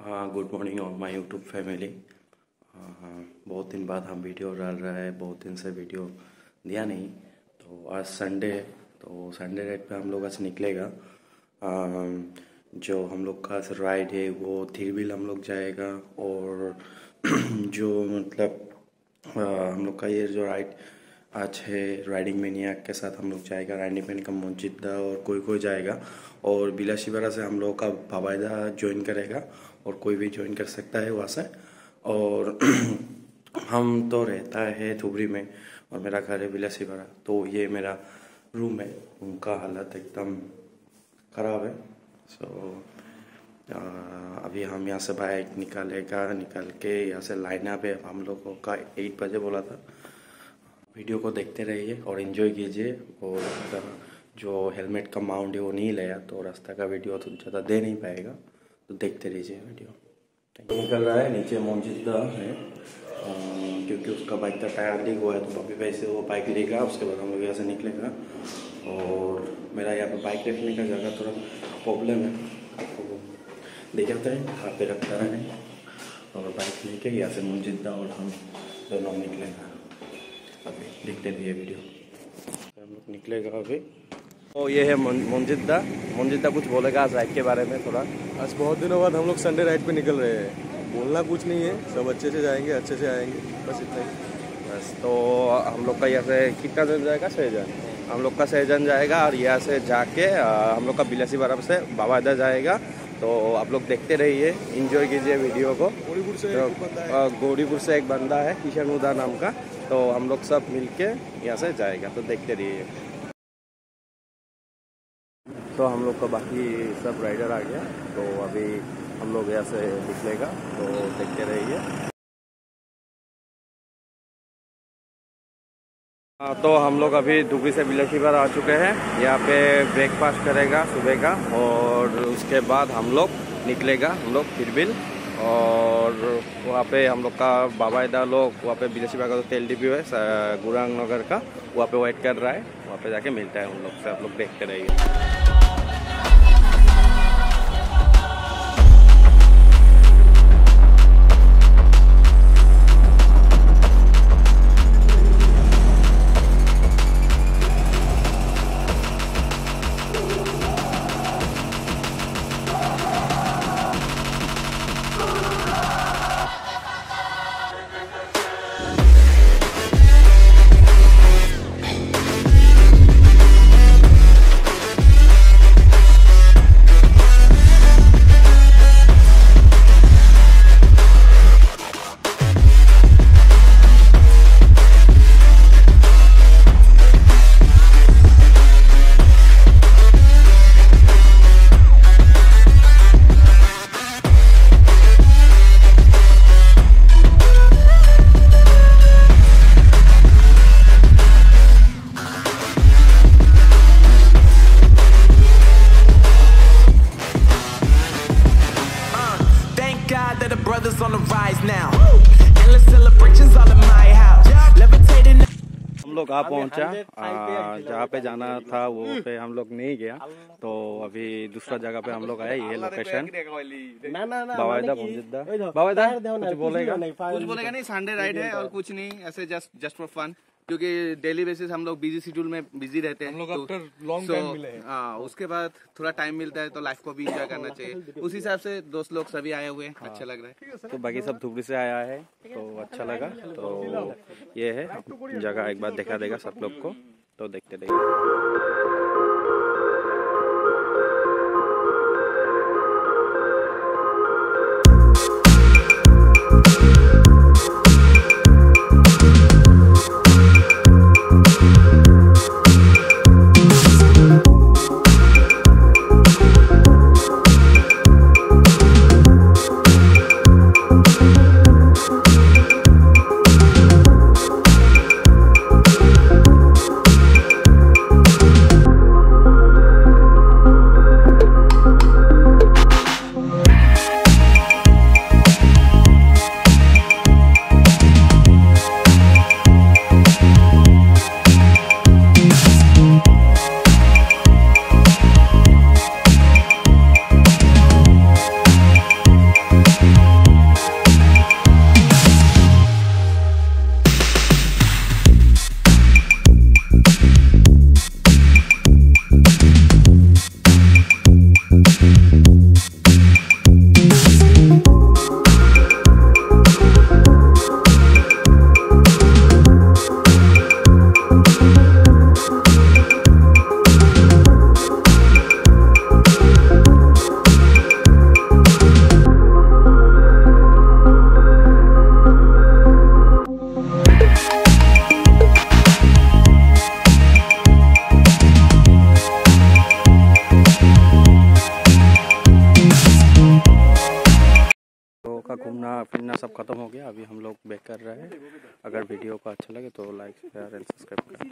Good morning on my YouTube family बहुत दिन बाद हम वीडियो डाल रहे हैं बहुत दिन से वीडियो दिया नहीं। तो आज संडे है तो संडे राइड पे हम लोग आज निकलेगा। uh, जो हम लोग का राइड है वो थिरबिल हम लोग जाएगा और जो मतलब uh, हम लोग का ये जो राइड आज है राइडिंग मैनिया के साथ हम लोग जाएगा। राइडिंग मैन का मस्जिदा और कोई कोई जाएगा। और बिलाशीवारा से हम लोग का बाबायदा ज्वाइन करेगा। और कोई भी ज्वाइन कर सकता है वहाँ से। और हम तो रहता है धुबरी में और मेरा घर है बिलासीवाड़ा तो ये मेरा रूम है। उनका हालत एकदम ख़राब है। सो अभी हम यहाँ से बाइक निकालेगा, निकल के यहाँ से लाइना पे हम लोगों का एट बजे बोला था। वीडियो को देखते रहिए और इन्जॉय कीजिए। और जो हेलमेट का माउंट है वो नहीं लिया तो रास्ता का वीडियो तो ज़्यादा दे नहीं पाएगा। तो देखते रहिए वीडियो। निकल रहा है, नीचे मौजूदा है। क्योंकि उसका बाइक का टायर लीक हुआ है तो अभी वैसे वो बाइक लेगा, उसके बाद हम लोग यहाँ से निकलेगा। और मेरा यहाँ पे बाइक रखने का जगह थोड़ा प्रॉब्लम है। तो देख जाते हैं यहाँ पे रखता है। और बाइक लेके यहाँ से मुंजिदा और हम दोनों निकलेगा। अभी देखते रहिए वीडियो। हम लोग निकलेगा अभी। ओ ये है मुंजिदा। मुंजिदा कुछ बोलेगा आज राइड के बारे में थोड़ा। आज बहुत दिनों बाद हम लोग संडे राइड पे निकल रहे हैं। बोलना कुछ नहीं है सब अच्छे से जाएँगे अच्छे से आएँगे बस इतना ही। बस तो हम लोग का यहाँ से कितना दिन जाएगा? सहजन हम लोग का सहजन जाएगा और यहाँ से जाके हम लोग का बिलासी बारह से बाबा इधर जाएगा। तो आप लोग देखते रहिए इंजॉय कीजिए वीडियो को। गोड़ीपुर से तो, से एक बंदा है किशन उदा नाम का। तो हम लोग सब मिलके यहाँ से जाएगा तो देखते रहिए। तो हम लोग का बाकी सब राइडर आ गया। तो अभी हम लोग यहाँ से निकलेगा। तो देखते रहिए। तो हम लोग अभी दुबई से बिलखी बार आ चुके हैं। यहाँ पे ब्रेकफास्ट करेगा सुबह का और उसके बाद हम लोग निकलेगा, हम लोग फिर फिरबिल। और वहाँ पे हम लोग का बाबायदा लोग, वहाँ पे बाग का तेल डिपो है गुरांग नगर का, वहाँ पे वेट कर रहा है। वहाँ पे जाके मिलता है उन लोग से। आप लोग देखते रहिए। Brothers on the rise now. Endless celebrations all in my house. Levitating. हम लोग आ पहुँचा। जहाँ पे जाना था वो पे हम लोग नहीं गया। तो अभी दूसरा जगह पे हम लोग आए ये लोकेशन कुछ बोलेगा? कुछ बोलेगा नहीं संडे राइड है और कुछ नहीं ऐसे जस्ट जस्ट फॉर फन क्योंकि डेली बेसिस हम लोग बिज़ी शेड्यूल में बिज़ी रहते हैं लॉन्ग टाइम तो मिले हैं। हाँ, उसके बाद थोड़ा टाइम मिलता है तो लाइफ को भी इंजॉय करना चाहिए। उस हिसाब से दोस्त लोग सभी आए हुए हैं हाँ। अच्छा लग रहा है। तो बाकी सब धुबरी से आया है तो अच्छा लगा। तो ये है जगह एक बार देखा देगा सब लोग को तो देखते देखते घूमना फिरना सब खत्म हो गया। अभी हम लोग बैक कर रहे हैं। अगर वीडियो को अच्छा लगे तो लाइक शेयर एंड सब्सक्राइब करें